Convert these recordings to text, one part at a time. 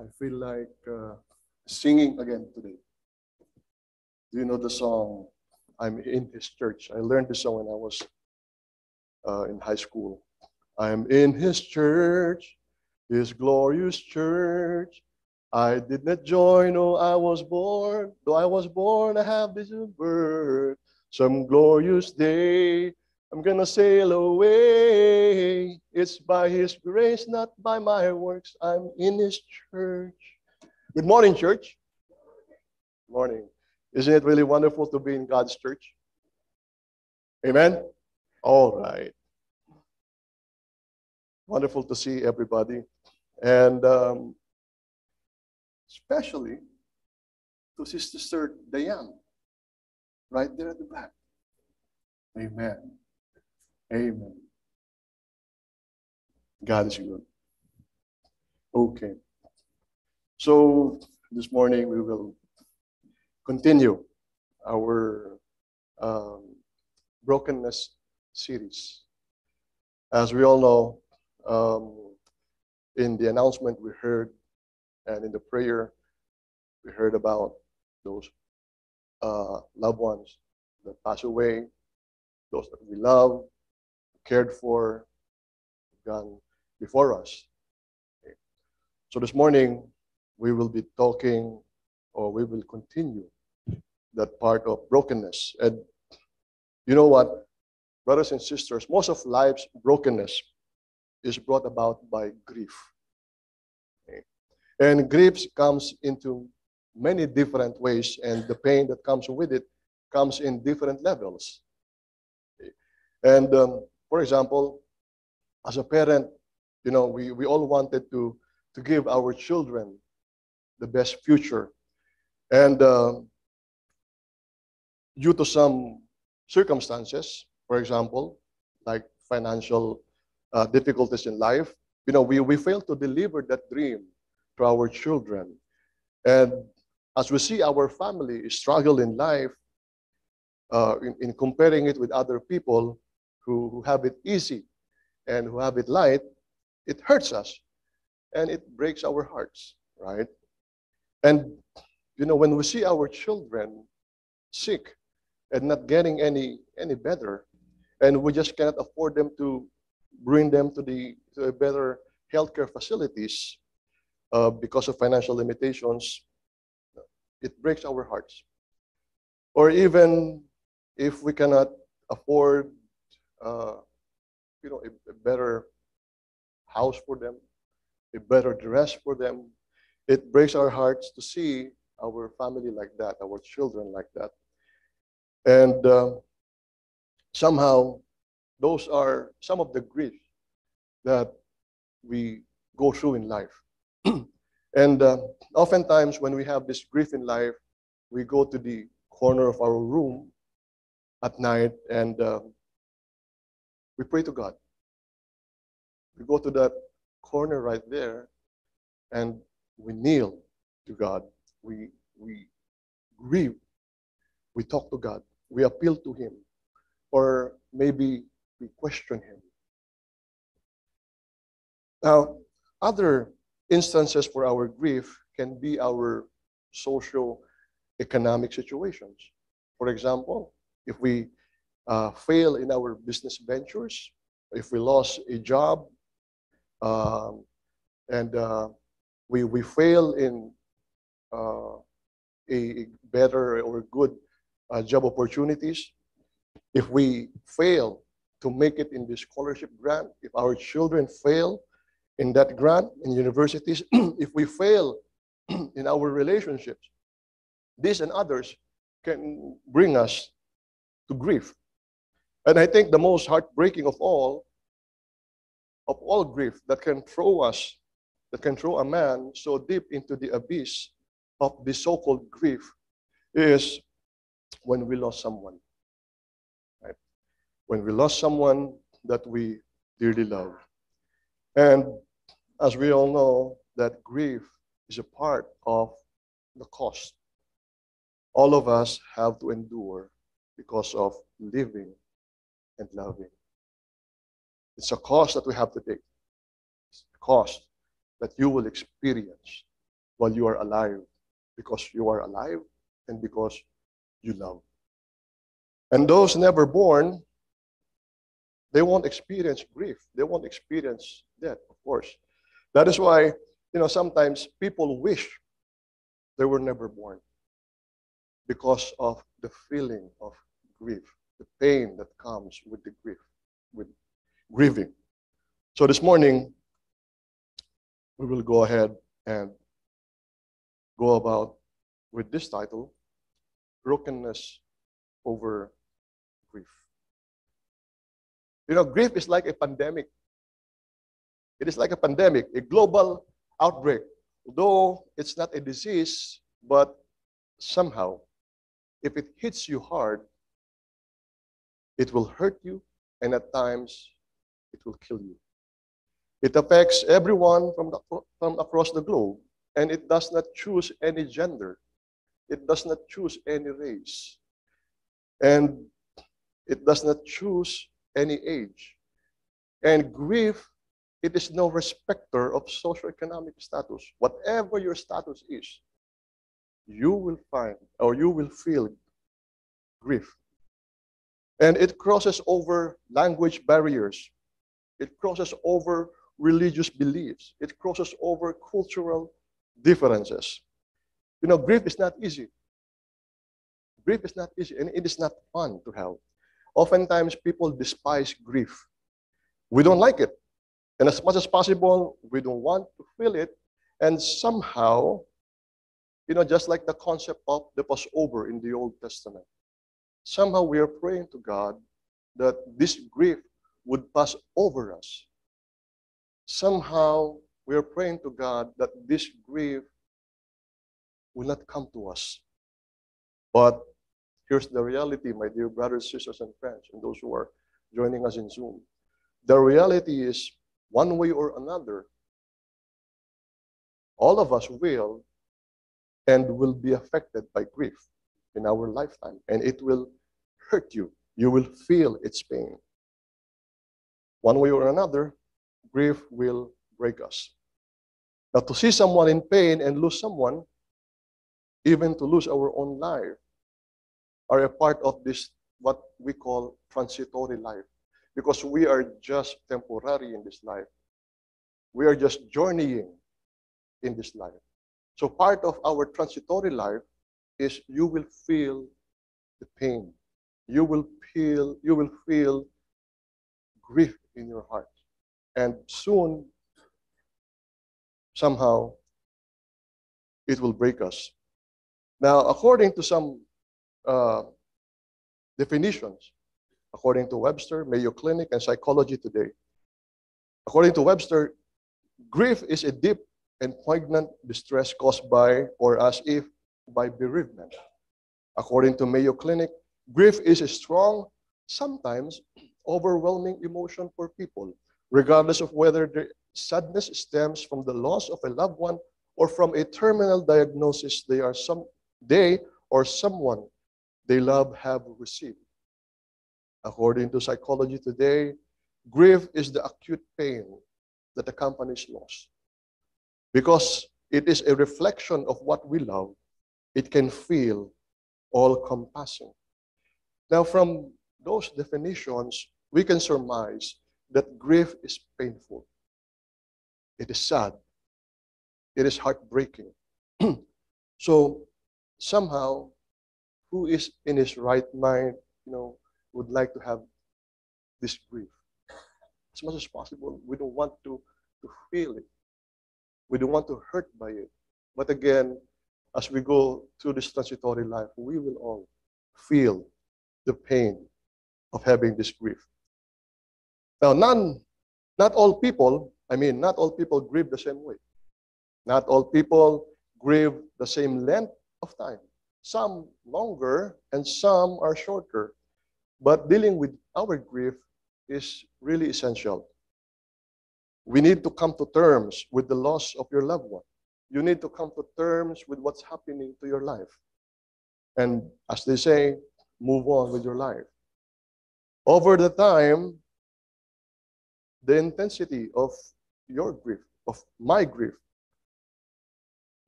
I feel like uh, singing again today. Do you know the song, I'm in His church? I learned this song when I was uh, in high school. I'm in His church, His glorious church. I did not join, though I was born. Though I was born, I have this birth. Some glorious day, I'm gonna sail away. It's by His grace, not by my works. I'm in His church. Good morning, church. Good morning. Isn't it really wonderful to be in God's church? Amen? All right. Wonderful to see everybody. And um, especially to Sister Diane, right there at the back. Amen. Amen. God is good. Okay. So this morning we will continue our um, brokenness series. As we all know, um, in the announcement we heard and in the prayer, we heard about those uh, loved ones that pass away, those that we love, cared for, gone before us. Okay. So this morning, we will be talking, or we will continue that part of brokenness. And you know what, brothers and sisters, most of life's brokenness is brought about by grief. Okay. And grief comes into many different ways, and the pain that comes with it comes in different levels. And um, for example, as a parent, you know, we, we all wanted to, to give our children the best future. And uh, due to some circumstances, for example, like financial uh, difficulties in life, you know, we, we fail to deliver that dream to our children. And as we see our family struggle in life, uh, in, in comparing it with other people who, have it easy and who have it light, it hurts us and it breaks our hearts, right? And, you know, when we see our children sick and not getting any, any better, and we just cannot afford them to bring them to the to a better healthcare facilities uh, because of financial limitations, it breaks our hearts. Or even if we cannot afford, uh, you know, a, a better house for them, a better dress for them, it breaks our hearts to see our family like that, our children like that. And uh, somehow, those are some of the grief that we go through in life. and uh, oftentimes, when we have this grief in life, we go to the corner of our room at night and uh, we pray to God. We go to that corner right there and we kneel to God. We, we grieve. We talk to God. We appeal to Him. Or maybe we question Him. Now, other instances for our grief can be our social economic situations. For example, if we uh, fail in our business ventures, if we lost a job, um, and uh, we, we fail in uh, a better or good uh, job opportunities, if we fail to make it in the scholarship grant, if our children fail in that grant in universities, if we fail in our relationships, these and others can bring us to grief. And I think the most heartbreaking of all, of all grief that can throw us that can throw a man so deep into the abyss of the so-called grief is when we lost someone. Right? When we lost someone that we dearly love. And as we all know, that grief is a part of the cost. All of us have to endure because of living and loving. It's a cost that we have to take. It's a cost that you will experience while you are alive because you are alive and because you love. And those never born, they won't experience grief. They won't experience death, of course. That is why, you know, sometimes people wish they were never born because of the feeling of grief, the pain that comes with the grief, with grieving. So this morning, we will go ahead and go about with this title Brokenness over Grief. You know, grief is like a pandemic. It is like a pandemic, a global outbreak. Though it's not a disease, but somehow, if it hits you hard, it will hurt you, and at times, it will kill you. It affects everyone from, the, from across the globe, and it does not choose any gender. It does not choose any race. And it does not choose any age. And grief, it is no respecter of socioeconomic status. Whatever your status is, you will find or you will feel grief. And it crosses over language barriers. It crosses over religious beliefs. It crosses over cultural differences. You know, grief is not easy. Grief is not easy, and it is not fun to have. Oftentimes, people despise grief. We don't like it. And as much as possible, we don't want to feel it. And somehow, you know, just like the concept of the Passover in the Old Testament, somehow we are praying to God that this grief would pass over us somehow we are praying to God that this grief will not come to us. But here's the reality, my dear brothers, sisters, and friends, and those who are joining us in Zoom. The reality is, one way or another, all of us will and will be affected by grief in our lifetime, and it will hurt you. You will feel its pain. One way or another, grief will break us. Now, to see someone in pain and lose someone, even to lose our own life, are a part of this, what we call transitory life. Because we are just temporary in this life. We are just journeying in this life. So part of our transitory life is you will feel the pain. You will feel, you will feel grief in your heart. And soon, somehow, it will break us. Now, according to some uh, definitions, according to Webster, Mayo Clinic, and Psychology Today, according to Webster, grief is a deep and poignant distress caused by or as if by bereavement. According to Mayo Clinic, grief is a strong, sometimes overwhelming emotion for people regardless of whether the sadness stems from the loss of a loved one or from a terminal diagnosis they are some they or someone they love have received. According to psychology today, grief is the acute pain that accompanies loss. Because it is a reflection of what we love, it can feel all compassing. Now, from those definitions, we can surmise that grief is painful. It is sad. It is heartbreaking. so somehow, who is in his right mind, you know, would like to have this grief? As much as possible, we don't want to, to feel it. We don't want to hurt by it. But again, as we go through this transitory life, we will all feel the pain of having this grief. Now, none, not all people, I mean, not all people grieve the same way. Not all people grieve the same length of time. Some longer and some are shorter. But dealing with our grief is really essential. We need to come to terms with the loss of your loved one. You need to come to terms with what's happening to your life. And as they say, move on with your life. Over the time, the intensity of your grief, of my grief,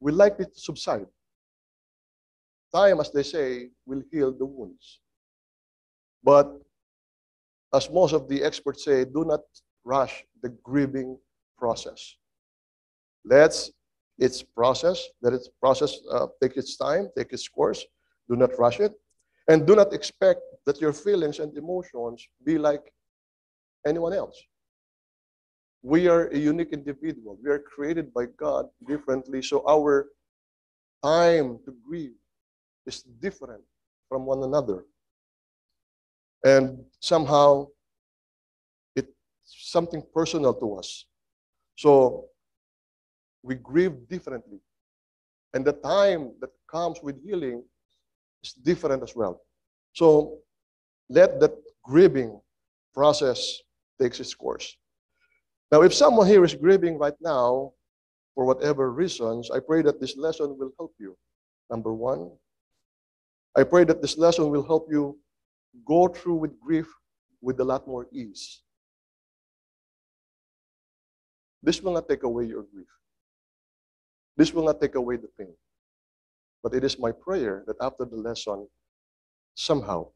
will likely to subside. Time, as they say, will heal the wounds. But as most of the experts say, do not rush the grieving process. Let's its process, let its process uh, take its time, take its course. Do not rush it. And do not expect that your feelings and emotions be like anyone else. We are a unique individual. We are created by God differently. So our time to grieve is different from one another. And somehow it's something personal to us. So we grieve differently. And the time that comes with healing is different as well. So let that grieving process takes its course. Now, if someone here is grieving right now, for whatever reasons, I pray that this lesson will help you. Number one, I pray that this lesson will help you go through with grief with a lot more ease. This will not take away your grief. This will not take away the pain. But it is my prayer that after the lesson, somehow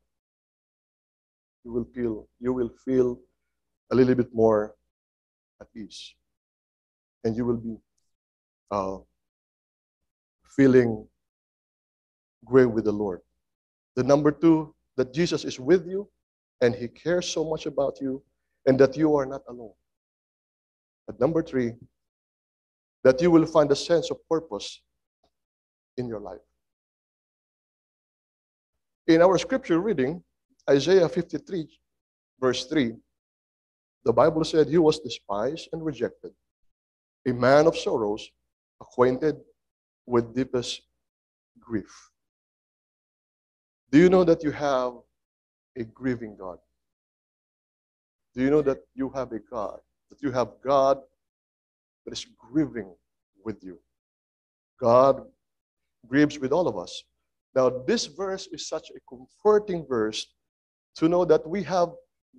you will feel you will feel a little bit more at ease. And you will be uh, feeling great with the Lord. The number two, that Jesus is with you and he cares so much about you and that you are not alone. But number three, that you will find a sense of purpose in your life. In our scripture reading, Isaiah 53, verse 3, the Bible said he was despised and rejected, a man of sorrows, acquainted with deepest grief. Do you know that you have a grieving God? Do you know that you have a God? That you have God that is grieving with you. God grieves with all of us. Now, this verse is such a comforting verse to know that we have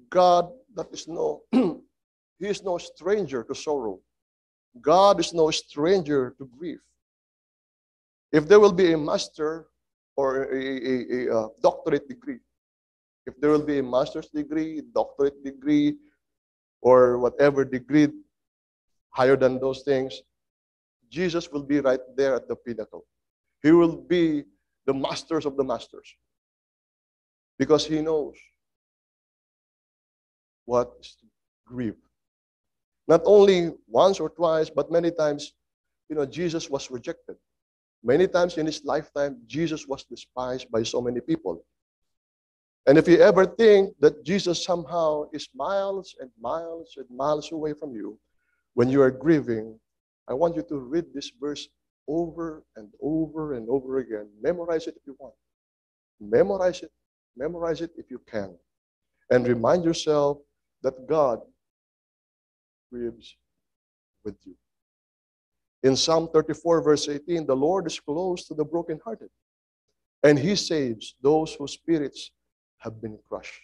God that is no, He is no stranger to sorrow. God is no stranger to grief. If there will be a master or a, a, a, a doctorate degree, if there will be a master's degree, doctorate degree, or whatever degree higher than those things, Jesus will be right there at the pinnacle. He will be the masters of the masters because he knows what is grief. Not only once or twice, but many times, you know, Jesus was rejected. Many times in his lifetime, Jesus was despised by so many people. And if you ever think that Jesus somehow is miles and miles and miles away from you, when you are grieving, I want you to read this verse over and over and over again. Memorize it if you want. Memorize it. Memorize it if you can. And remind yourself that God lives with you. In Psalm 34, verse 18, the Lord is close to the brokenhearted, and he saves those whose spirits have been crushed.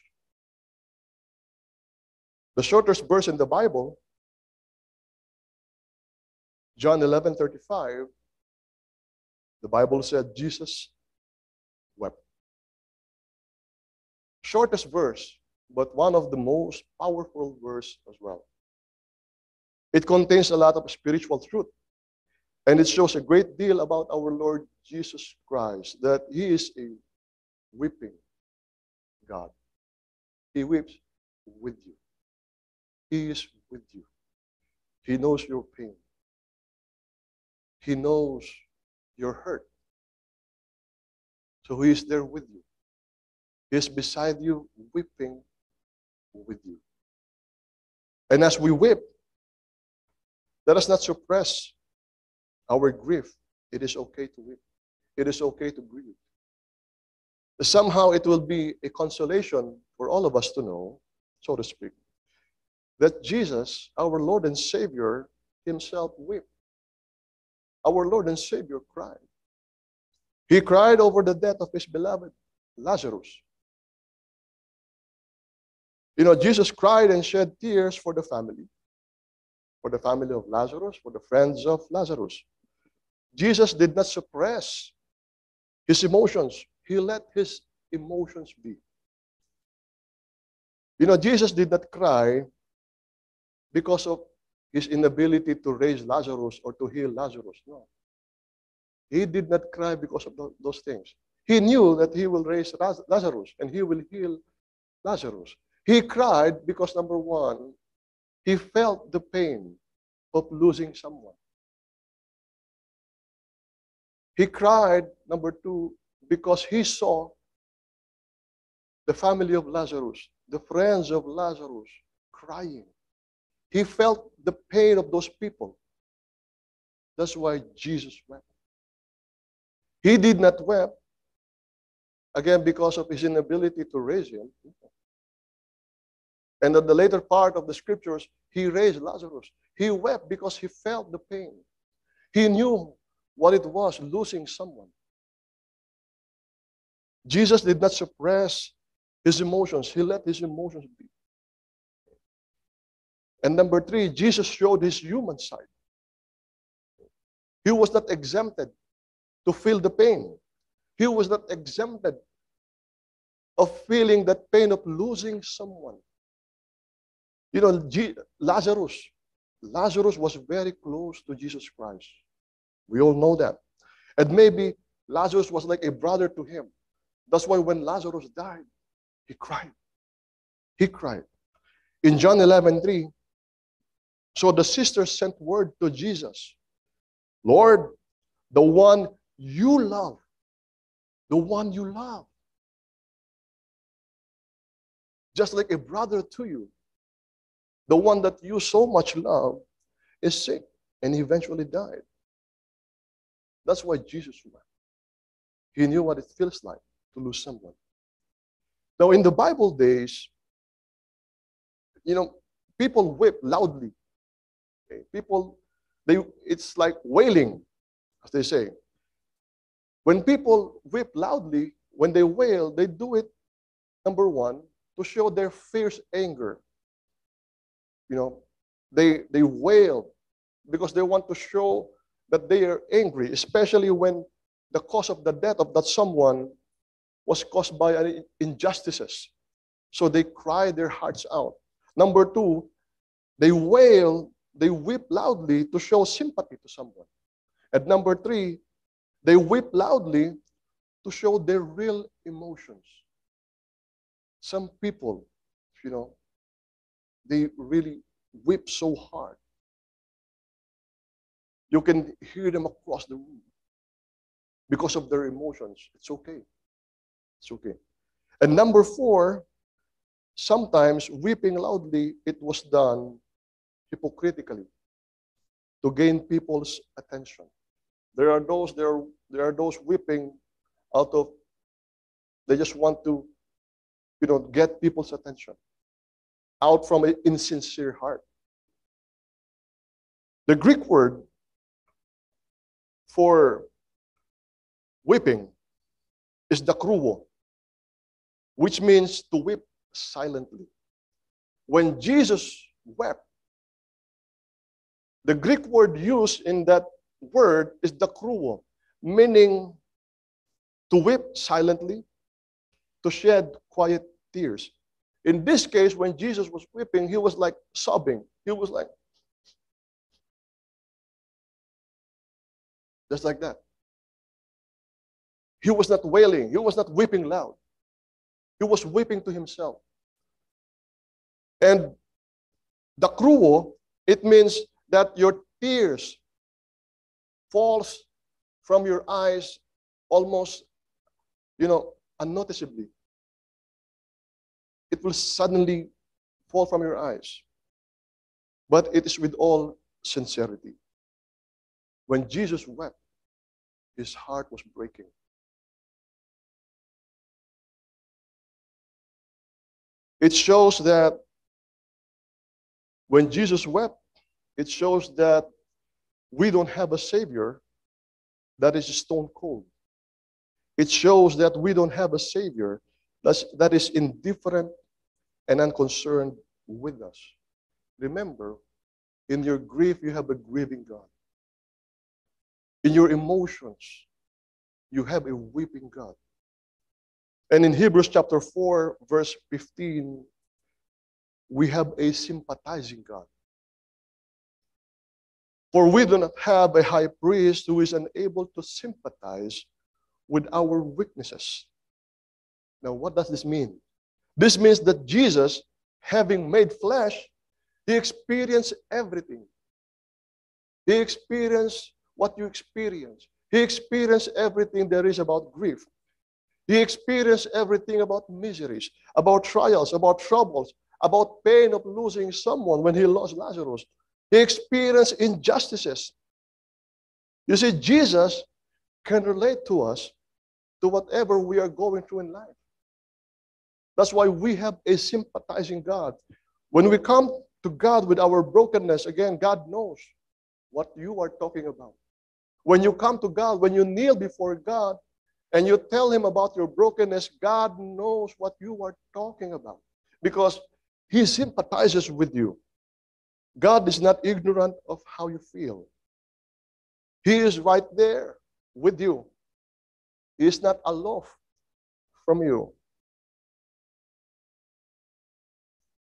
The shortest verse in the Bible John 11 35, the Bible said Jesus wept. Shortest verse, but one of the most powerful verse as well. It contains a lot of spiritual truth. And it shows a great deal about our Lord Jesus Christ, that He is a weeping God. He weeps with you. He is with you. He knows your pain. He knows your hurt. So He is there with you. He is beside you, weeping with you. And as we weep, let us not suppress our grief. It is okay to weep. It is okay to grieve. Somehow it will be a consolation for all of us to know, so to speak, that Jesus, our Lord and Savior, Himself wept our Lord and Savior cried. He cried over the death of his beloved Lazarus. You know, Jesus cried and shed tears for the family, for the family of Lazarus, for the friends of Lazarus. Jesus did not suppress his emotions. He let his emotions be. You know, Jesus did not cry because of his inability to raise Lazarus or to heal Lazarus. No. He did not cry because of those things. He knew that he will raise Lazarus and he will heal Lazarus. He cried because, number one, he felt the pain of losing someone. He cried, number two, because he saw the family of Lazarus, the friends of Lazarus crying. He felt the pain of those people. That's why Jesus wept. He did not weep, again, because of his inability to raise him. And at the later part of the scriptures, he raised Lazarus. He wept because he felt the pain. He knew what it was losing someone. Jesus did not suppress his emotions, he let his emotions be. And number three, Jesus showed his human side. He was not exempted to feel the pain. He was not exempted of feeling that pain of losing someone. You know, G- Lazarus, Lazarus was very close to Jesus Christ. We all know that. And maybe Lazarus was like a brother to him. That's why when Lazarus died, he cried. He cried. In John 11 3, so the sisters sent word to Jesus Lord, the one you love, the one you love, just like a brother to you, the one that you so much love, is sick and eventually died. That's why Jesus wept. He knew what it feels like to lose someone. Now, in the Bible days, you know, people weep loudly Okay? People, they, it's like wailing, as they say. When people weep loudly, when they wail, they do it, number one, to show their fierce anger. You know, they, they wail because they want to show that they are angry, especially when the cause of the death of that someone was caused by injustices. So they cry their hearts out. Number two, they wail they weep loudly to show sympathy to someone. And number three, they weep loudly to show their real emotions. Some people, you know, they really weep so hard. You can hear them across the room because of their emotions. It's okay. It's okay. And number four, sometimes weeping loudly, it was done hypocritically to gain people's attention. There are those there, there are those weeping out of they just want to you know get people's attention out from an insincere heart. The Greek word for weeping is dakruo, which means to weep silently. When Jesus wept, the Greek word used in that word is dakruo, meaning to weep silently, to shed quiet tears. In this case, when Jesus was weeping, he was like sobbing. He was like, just like that. He was not wailing, he was not weeping loud. He was weeping to himself. And the dakruo, it means that your tears falls from your eyes almost, you know, unnoticeably. It will suddenly fall from your eyes. But it is with all sincerity. When Jesus wept, his heart was breaking. It shows that when Jesus wept, it shows that we don't have a Savior that is stone cold. It shows that we don't have a Savior that's, that is indifferent and unconcerned with us. Remember, in your grief, you have a grieving God. in your emotions, you have a weeping God. And in Hebrews chapter 4, verse 15, we have a sympathizing God. For we do not have a high priest who is unable to sympathize with our weaknesses. Now, what does this mean? This means that Jesus, having made flesh, he experienced everything. He experienced what you experience. He experienced everything there is about grief. He experienced everything about miseries, about trials, about troubles, about pain of losing someone when he lost Lazarus. He experienced injustices. You see, Jesus can relate to us to whatever we are going through in life. That's why we have a sympathizing God. When we come to God with our brokenness, again, God knows what you are talking about. When you come to God, when you kneel before God and you tell Him about your brokenness, God knows what you are talking about because He sympathizes with you. God is not ignorant of how you feel. He is right there with you. He is not aloof from you.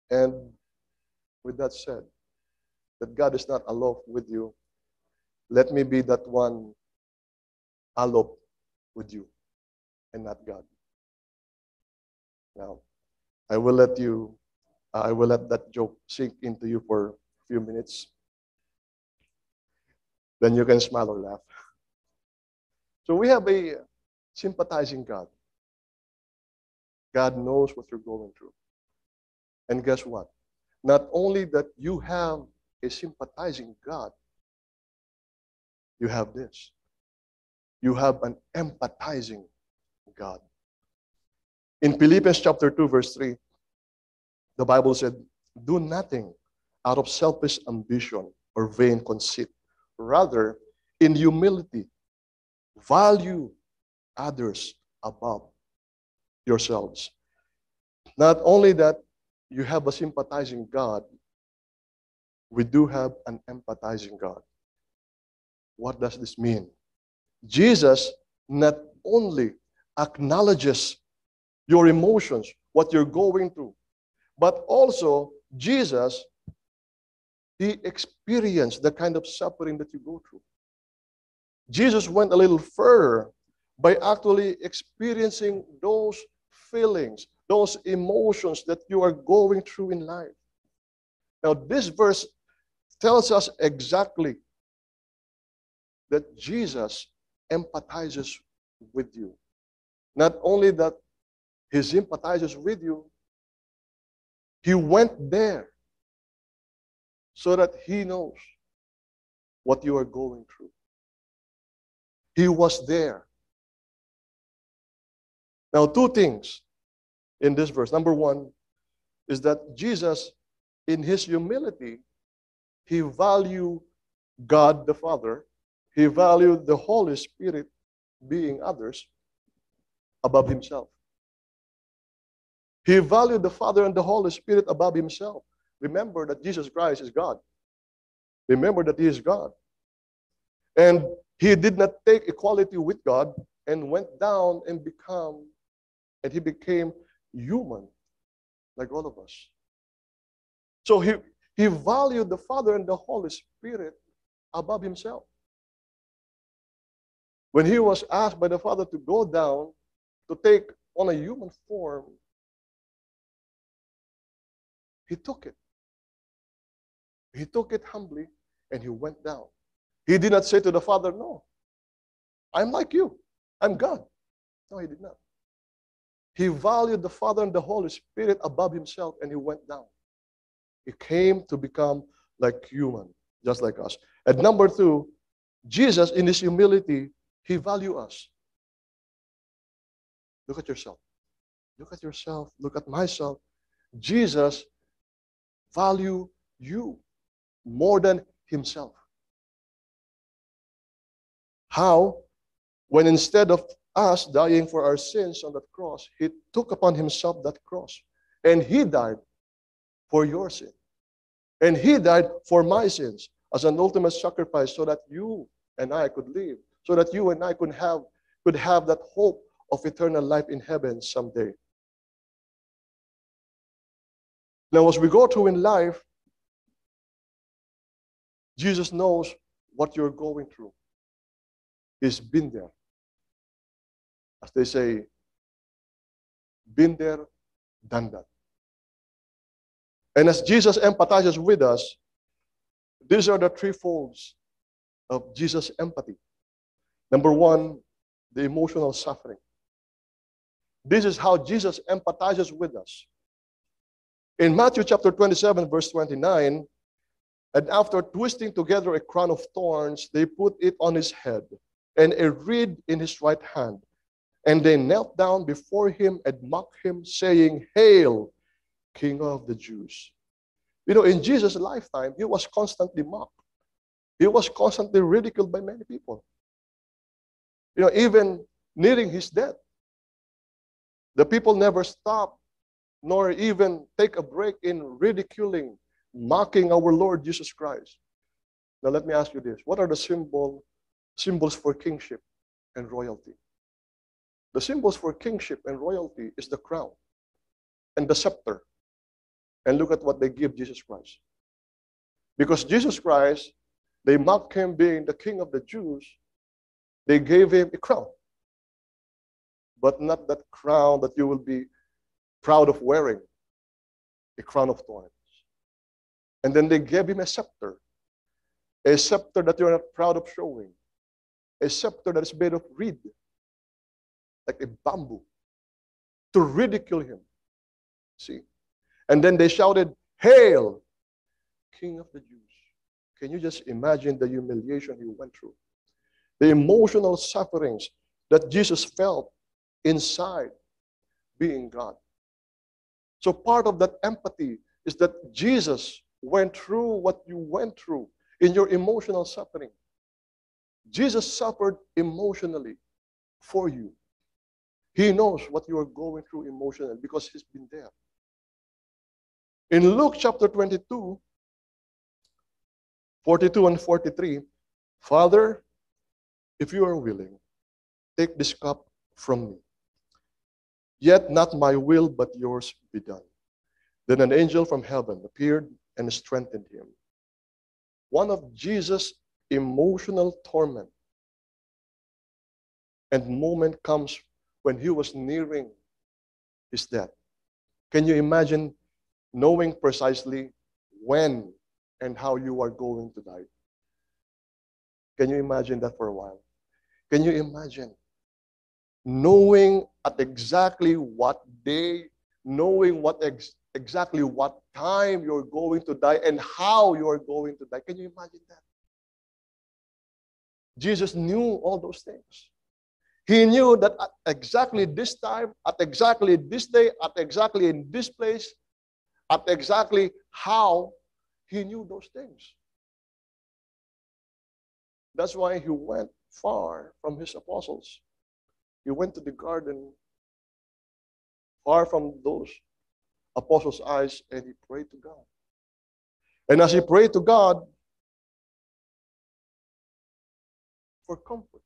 And with that said, that God is not aloof with you, let me be that one aloof with you and not God. Now, I will let you, I will let that joke sink into you for few minutes. Then you can smile or laugh. So we have a sympathizing God. God knows what you're going through. And guess what? Not only that you have a sympathizing God, you have this. You have an empathizing God. In Philippians chapter 2, verse 3, the Bible said, Do nothing out of selfish ambition or vain conceit. Rather, in humility, value others above yourselves. Not only that you have a sympathizing God, we do have an empathizing God. What does this mean? Jesus not only acknowledges your emotions, what you're going through, but also Jesus he experienced the kind of suffering that you go through. Jesus went a little further by actually experiencing those feelings, those emotions that you are going through in life. Now, this verse tells us exactly that Jesus empathizes with you. Not only that he sympathizes with you, he went there so that He knows what you are going through. He was there. Now, two things in this verse. Number one is that Jesus, in his humility, he valued God the Father, he valued the Holy Spirit being others above himself. He valued the Father and the Holy Spirit above himself. Remember that Jesus Christ is God. Remember that He is God. And He did not take equality with God and went down and become, and He became human like all of us. So He, he valued the Father and the Holy Spirit above Himself. When He was asked by the Father to go down to take on a human form, He took it. He took it humbly and he went down. He did not say to the Father, No, I'm like you. I'm God. No, he did not. He valued the Father and the Holy Spirit above himself and he went down. He came to become like human, just like us. And number two, Jesus, in his humility, he valued us. Look at yourself. Look at yourself. Look at myself. Jesus value you more than himself. How? When instead of us dying for our sins on that cross, he took upon himself that cross. And he died for your sin. And he died for my sins as an ultimate sacrifice so that you and I could live, so that you and I could have, could have that hope of eternal life in heaven someday. Now, as we go through in life, Jesus knows what you're going through. He's been there. As they say, been there, done that. And as Jesus empathizes with us, these are the three folds of Jesus' empathy. Number one, the emotional suffering. This is how Jesus empathizes with us. In Matthew chapter 27, verse 29, and after twisting together a crown of thorns, they put it on his head and a reed in his right hand. And they knelt down before him and mocked him, saying, Hail, King of the Jews. You know, in Jesus' lifetime, he was constantly mocked. He was constantly ridiculed by many people. You know, even nearing his death, the people never stopped nor even take a break in ridiculing, mocking our Lord Jesus Christ. Now let me ask you this. What are the symbol, symbols for kingship and royalty? The symbols for kingship and royalty is the crown and the scepter. And look at what they give Jesus Christ. Because Jesus Christ, they mocked him being the king of the Jews, they gave him a crown. But not that crown that you will be proud of wearing, a crown of thorns. And then they gave him a scepter, a scepter that you're not proud of showing, a scepter that is made of reed, like a bamboo, to ridicule him. See? And then they shouted, Hail, King of the Jews. Can you just imagine the humiliation he went through? The emotional sufferings that Jesus felt inside being God. So part of that empathy is that Jesus went through what you went through in your emotional suffering. Jesus suffered emotionally for you. He knows what you are going through emotionally because he's been there. In Luke chapter 22, 42 and 43, Father, if you are willing, take this cup from me. Yet not my will, but yours be done. Then an angel from heaven appeared and strengthened him. One of Jesus' emotional torment and moment comes when he was nearing his death. Can you imagine knowing precisely when and how you are going to die? Can you imagine that for a while? Can you imagine knowing at exactly what day, knowing what ex- exactly what time you're going to die and how you're going to die. Can you imagine that? Jesus knew all those things. He knew that at exactly this time, at exactly this day, at exactly in this place, at exactly how, he knew those things. That's why he went far from his apostles. He went to the garden far from those apostles' eyes and he prayed to God. And as he prayed to God for comfort,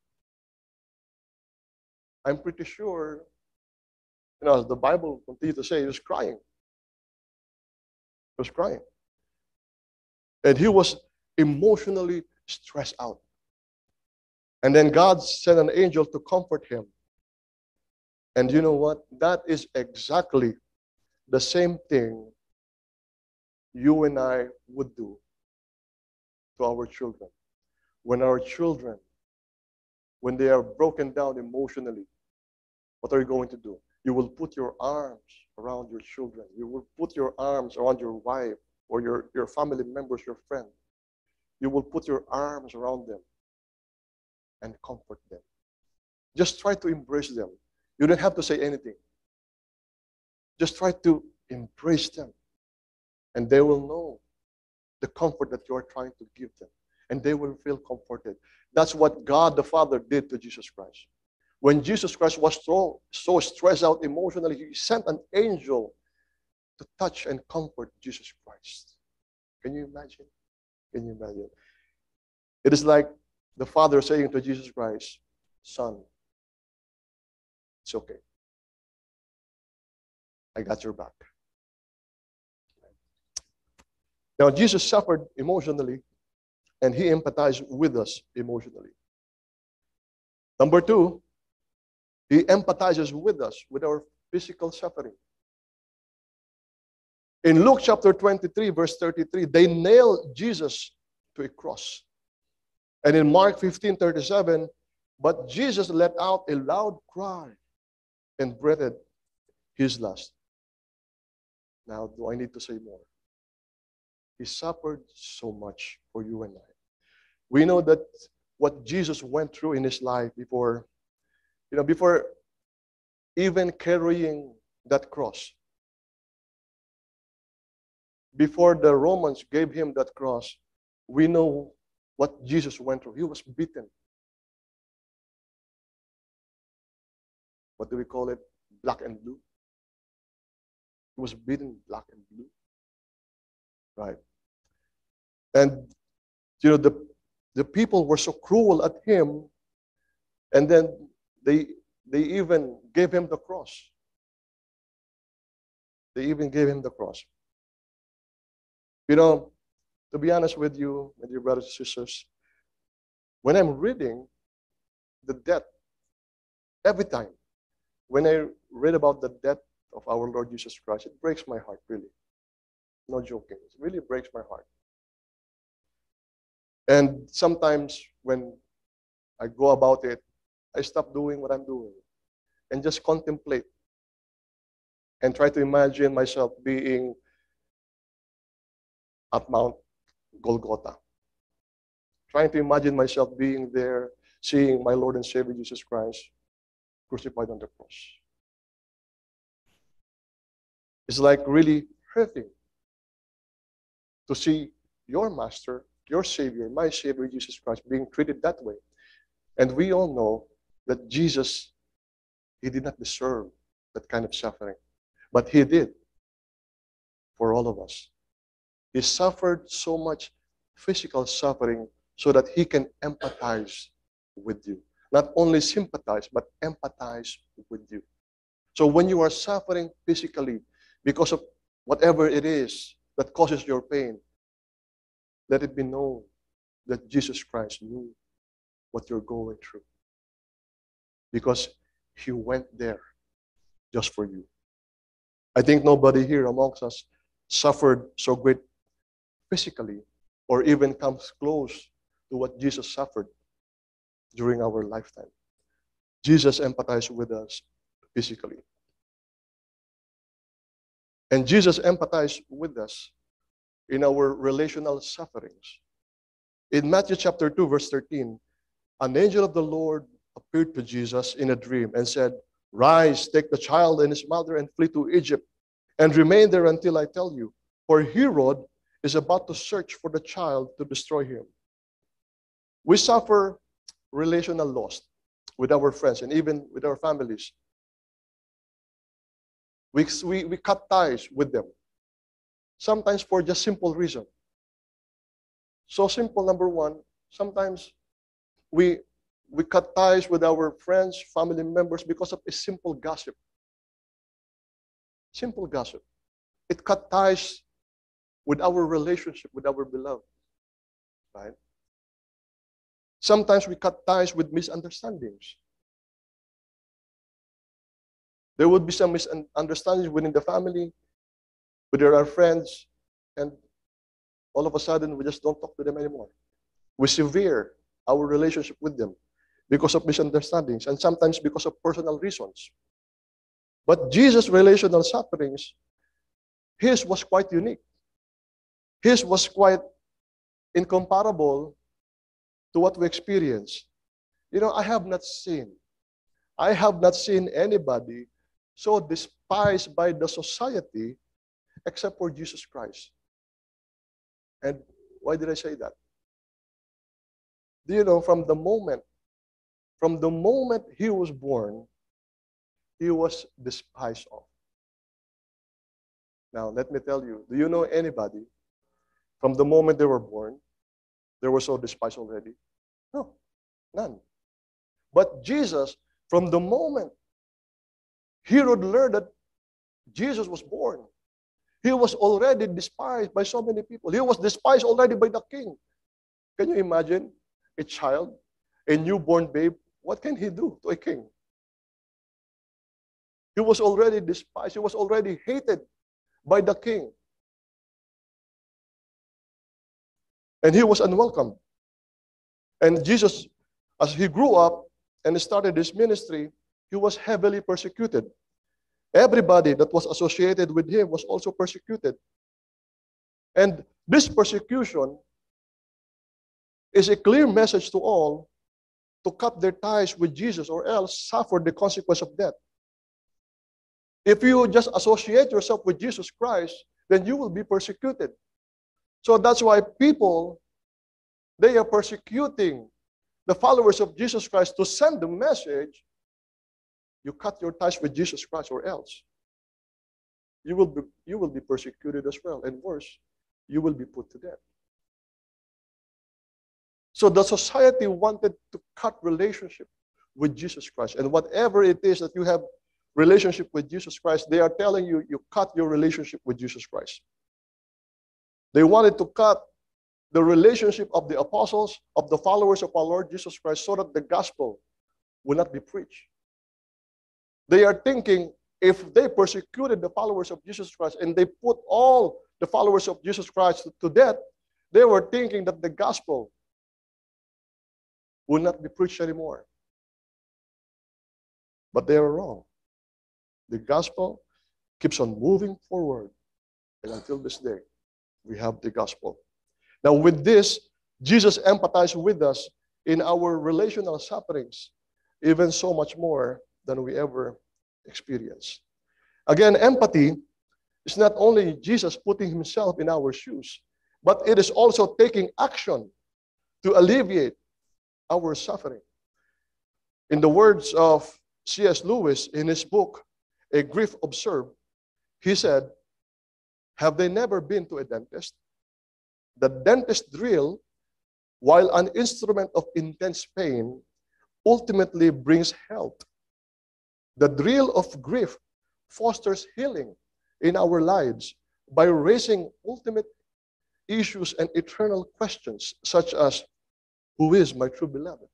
I'm pretty sure, you know, as the Bible continues to say, he was crying. He was crying. And he was emotionally stressed out. And then God sent an angel to comfort him. And you know what? That is exactly the same thing you and I would do to our children. When our children, when they are broken down emotionally, what are you going to do? You will put your arms around your children. You will put your arms around your wife or your, your family members, your friend. You will put your arms around them and comfort them. Just try to embrace them. You don't have to say anything. Just try to embrace them. And they will know the comfort that you are trying to give them. And they will feel comforted. That's what God the Father did to Jesus Christ. When Jesus Christ was so, so stressed out emotionally, he sent an angel to touch and comfort Jesus Christ. Can you imagine? Can you imagine? It is like the Father saying to Jesus Christ, Son, it's okay. I got your back. Now, Jesus suffered emotionally and he empathized with us emotionally. Number two, he empathizes with us with our physical suffering. In Luke chapter 23, verse 33, they nailed Jesus to a cross. And in Mark 15, 37, but Jesus let out a loud cry and breathed his last. Now, do I need to say more? He suffered so much for you and I. We know that what Jesus went through in his life before, you know, before even carrying that cross. Before the Romans gave him that cross, we know what Jesus went through. He was beaten. What do we call it? Black and blue. He was beaten black and blue. Right. And, you know, the, the people were so cruel at him, and then they, they even gave him the cross. They even gave him the cross. You know, to be honest with you, my dear brothers and sisters, when I'm reading the death, every time, when I read about the death of our Lord Jesus Christ, it breaks my heart, really. No joking. It really breaks my heart. And sometimes when I go about it, I stop doing what I'm doing and just contemplate and try to imagine myself being at Mount Golgotha. Trying to imagine myself being there, seeing my Lord and Savior Jesus Christ crucified on the cross. It's like really hurting to see your master, your Savior, my Savior Jesus Christ being treated that way. And we all know that Jesus, he did not deserve that kind of suffering, but he did for all of us. He suffered so much physical suffering so that he can empathize with you. Not only sympathize, but empathize with you. So when you are suffering physically because of whatever it is that causes your pain, let it be known that Jesus Christ knew what you're going through. Because he went there just for you. I think nobody here amongst us suffered so great physically or even comes close to what Jesus suffered during our lifetime. Jesus empathized with us physically. And Jesus empathized with us in our relational sufferings. In Matthew chapter 2, verse 13, an angel of the Lord appeared to Jesus in a dream and said, Rise, take the child and his mother and flee to Egypt, and remain there until I tell you. For Herod is about to search for the child to destroy him. We suffer relational loss with our friends and even with our families. We, we, we cut ties with them Sometimes for just simple reason. So simple, number one, sometimes we, we cut ties with our friends, family members because of a simple gossip. Simple gossip. It cut ties with our relationship with our beloved. Right? Sometimes we cut ties with misunderstandings. There would be some misunderstandings within the family, but there are friends, and all of a sudden we just don't talk to them anymore. We sever our relationship with them because of misunderstandings and sometimes because of personal reasons. But Jesus' relational sufferings, his was quite unique. His was quite incomparable to what we experience. You know, I have not seen, I have not seen anybody so despised by the society except for Jesus Christ. And why did I say that? Do you know from the moment, from the moment he was born, he was despised of. Now, let me tell you, do you know anybody from the moment they were born, they were so despised already? No. None. But Jesus, from the moment Herod learned that Jesus was born, he was already despised by so many people. He was despised already by the king. Can you imagine a child, a newborn babe? What can he do to a king? He was already despised. He was already hated by the king. And he was unwelcome. And Jesus, as he grew up and started his ministry, he was heavily persecuted. Everybody that was associated with him was also persecuted. And this persecution is a clear message to all to cut their ties with Jesus or else suffer the consequence of death. If you just associate yourself with Jesus Christ, then you will be persecuted. So that's why people, they are persecuting the followers of Jesus Christ to send the message, you cut your ties with Jesus Christ or else. You will be, you will be persecuted as well. And worse, you will be put to death. So the society wanted to cut relationship with Jesus Christ. And whatever it is that you have relationship with Jesus Christ, they are telling you, you cut your relationship with Jesus Christ. They wanted to cut the relationship of the apostles, of the followers of our Lord Jesus Christ, so that the gospel will not be preached. They are thinking if they persecuted the followers of Jesus Christ and they put all the followers of Jesus Christ to death, they were thinking that the gospel will not be preached anymore. But they are wrong. The gospel keeps on moving forward. And until this day, we have the gospel. Now, with this, Jesus empathized with us in our relational sufferings, even so much more than we ever experienced. Again, empathy is not only Jesus putting himself in our shoes, but it is also taking action to alleviate our suffering. In the words of C.S. Lewis in his book, A Grief Observed, he said, Have they never been to a dentist? The dentist drill, while an instrument of intense pain, ultimately brings health. The drill of grief fosters healing in our lives by raising ultimate issues and eternal questions, such as who is my true beloved?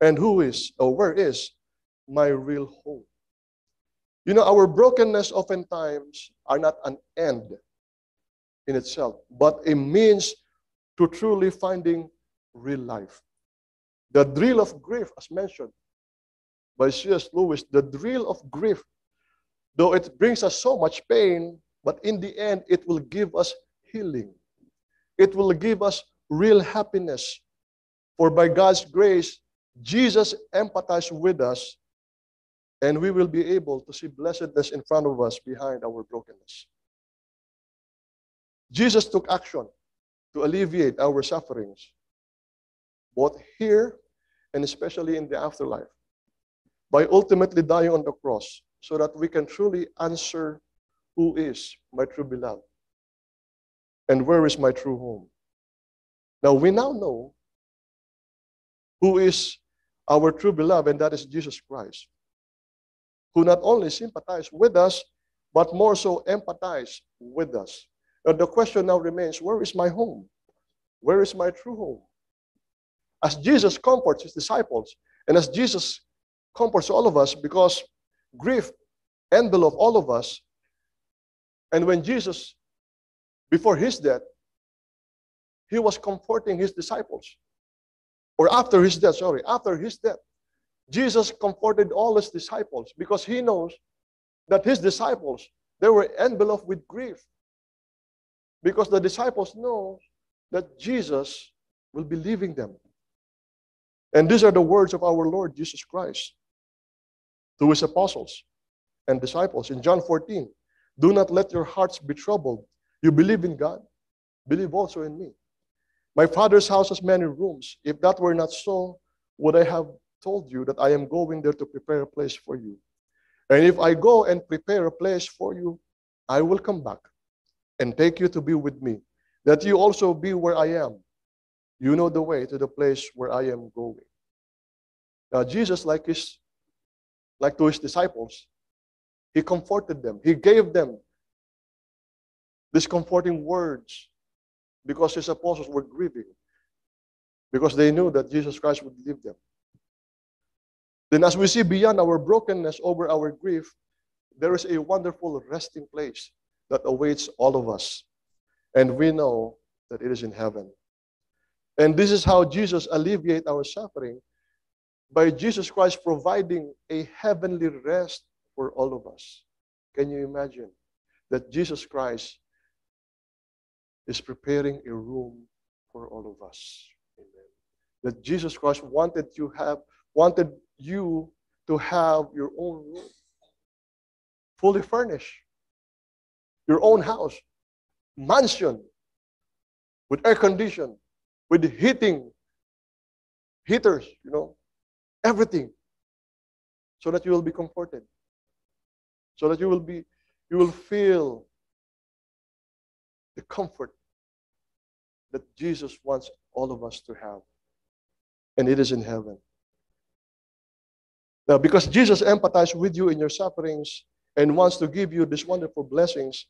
And who is, or where is my real home? You know, our brokenness oftentimes are not an end in itself, but a means to truly finding real life. The drill of grief, as mentioned by C.S. Lewis, the drill of grief, though it brings us so much pain, but in the end, it will give us healing. It will give us real happiness. For by God's grace, Jesus empathized with us, and we will be able to see blessedness in front of us behind our brokenness. Jesus took action to alleviate our sufferings, both here and especially in the afterlife, by ultimately dying on the cross so that we can truly answer who is my true beloved and where is my true home. Now, we now know who is our true beloved, and that is Jesus Christ, who not only sympathized with us, but more so empathize with us. Now, the question now remains where is my home? Where is my true home? As Jesus comforts his disciples, and as Jesus comforts all of us, because grief enveloped all of us, and when Jesus, before his death, he was comforting his disciples or after his death, sorry, after his death, Jesus comforted all his disciples because he knows that his disciples, they were enveloped with grief. Because the disciples know that Jesus will be leaving them. And these are the words of our Lord Jesus Christ to his apostles and disciples in John 14. Do not let your hearts be troubled. You believe in God, believe also in me. My father's house has many rooms. If that were not so, would I have told you that I am going there to prepare a place for you? And if I go and prepare a place for you, I will come back and take you to be with me, that you also be where I am. You know the way to the place where I am going. Now, Jesus, like his like to his disciples, he comforted them. He gave them these comforting words because his apostles were grieving, because they knew that Jesus Christ would leave them. Then, as we see beyond our brokenness over our grief, there is a wonderful resting place that awaits all of us. And we know that it is in heaven. And this is how Jesus alleviates our suffering by Jesus Christ providing a heavenly rest for all of us. Can you imagine that Jesus Christ is preparing a room for all of us? Amen. That Jesus Christ wanted you have wanted you to have your own room, fully furnished, your own house, mansion, with air condition, with heating, heaters, you know, everything, so that you will be comforted, so that you will be, you will feel the comfort that Jesus wants all of us to have, and it is in heaven. Now, because Jesus empathized with you in your sufferings and wants to give you these wonderful blessings,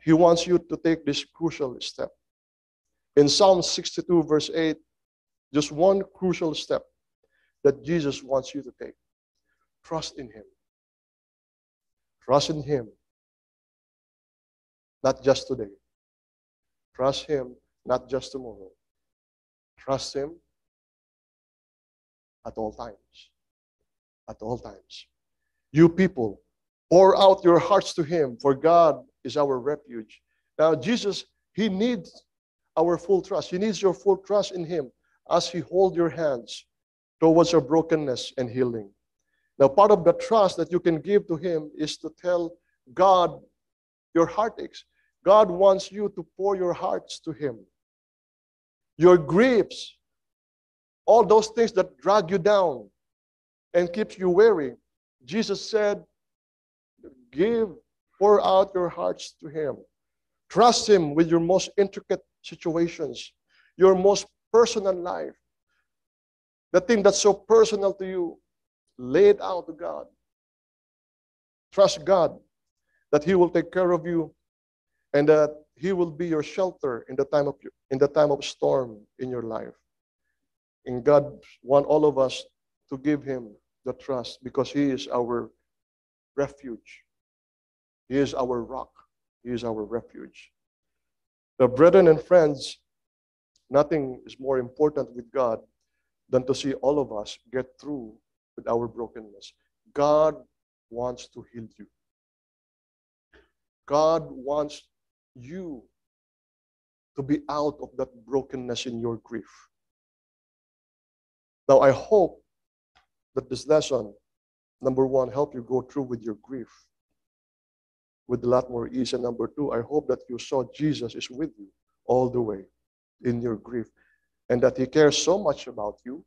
he wants you to take this crucial step. In Psalm 62, verse 8, just one crucial step that Jesus wants you to take. Trust in him. Trust in him. Not just today. Trust him, not just tomorrow. Trust him at all times at all times. You people, pour out your hearts to Him, for God is our refuge. Now, Jesus, He needs our full trust. He needs your full trust in Him as He hold your hands towards your brokenness and healing. Now, part of the trust that you can give to Him is to tell God your heartaches. God wants you to pour your hearts to Him. Your griefs, all those things that drag you down, and keeps you weary. Jesus said, Give, pour out your hearts to Him. Trust Him with your most intricate situations, your most personal life. The thing that's so personal to you, lay it out to God. Trust God that He will take care of you and that He will be your shelter in the time of in the time of storm in your life. And God want all of us to give Him the trust because He is our refuge. He is our rock. He is our refuge. The brethren and friends, nothing is more important with God than to see all of us get through with our brokenness. God wants to heal you. God wants you to be out of that brokenness in your grief. Now, I hope that this lesson, number one, help you go through with your grief with a lot more ease. And number two, I hope that you saw Jesus is with you all the way in your grief and that he cares so much about you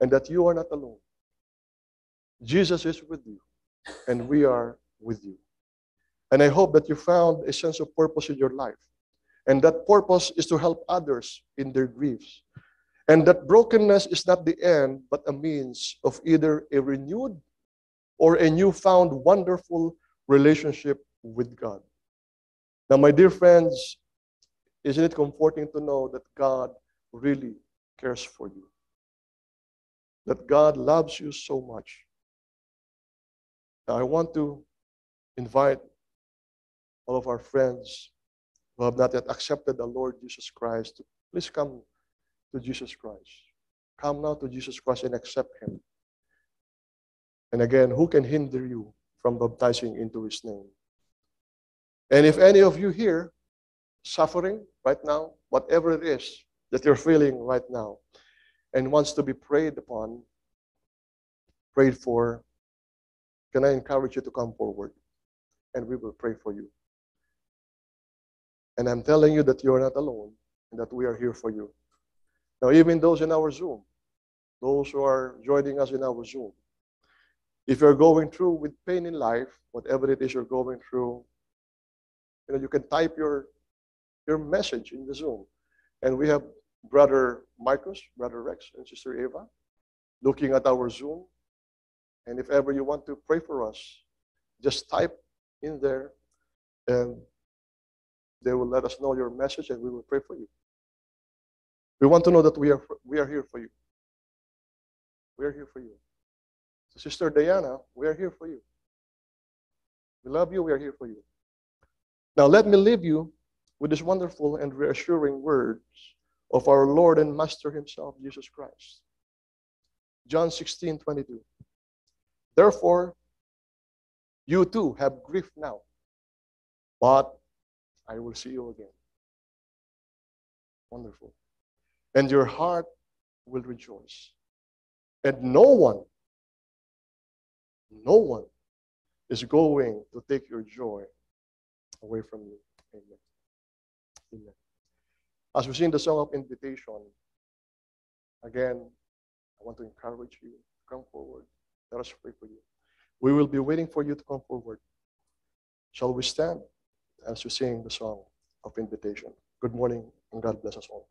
and that you are not alone. Jesus is with you and we are with you. And I hope that you found a sense of purpose in your life. And that purpose is to help others in their griefs and that brokenness is not the end, but a means of either a renewed or a newfound wonderful relationship with God. Now, my dear friends, isn't it comforting to know that God really cares for you? That God loves you so much. Now, I want to invite all of our friends who have not yet accepted the Lord Jesus Christ to please come to Jesus Christ. Come now to Jesus Christ and accept Him. And again, who can hinder you from baptizing into His name? And if any of you here suffering right now, whatever it is that you're feeling right now, and wants to be prayed upon, prayed for, can I encourage you to come forward and we will pray for you. And I'm telling you that you're not alone and that we are here for you. Now, even those in our Zoom, those who are joining us in our Zoom, if you're going through with pain in life, whatever it is you're going through, you know, you can type your your message in the Zoom. And we have Brother Marcus, Brother Rex, and Sister Eva. looking at our Zoom. And if ever you want to pray for us, just type in there and they will let us know your message and we will pray for you. We want to know that we are, we are here for you. We are here for you. So Sister Diana, we are here for you. We love you. We are here for you. Now, let me leave you with these wonderful and reassuring words of our Lord and Master Himself, Jesus Christ. John 16, 22. Therefore, you too have grief now, but I will see you again. Wonderful. And your heart will rejoice. And no one, no one is going to take your joy away from you. Amen. Amen. As we sing the song of invitation, again, I want to encourage you to come forward. Let us pray for you. We will be waiting for you to come forward. Shall we stand as we sing the song of invitation? Good morning, and God bless us all.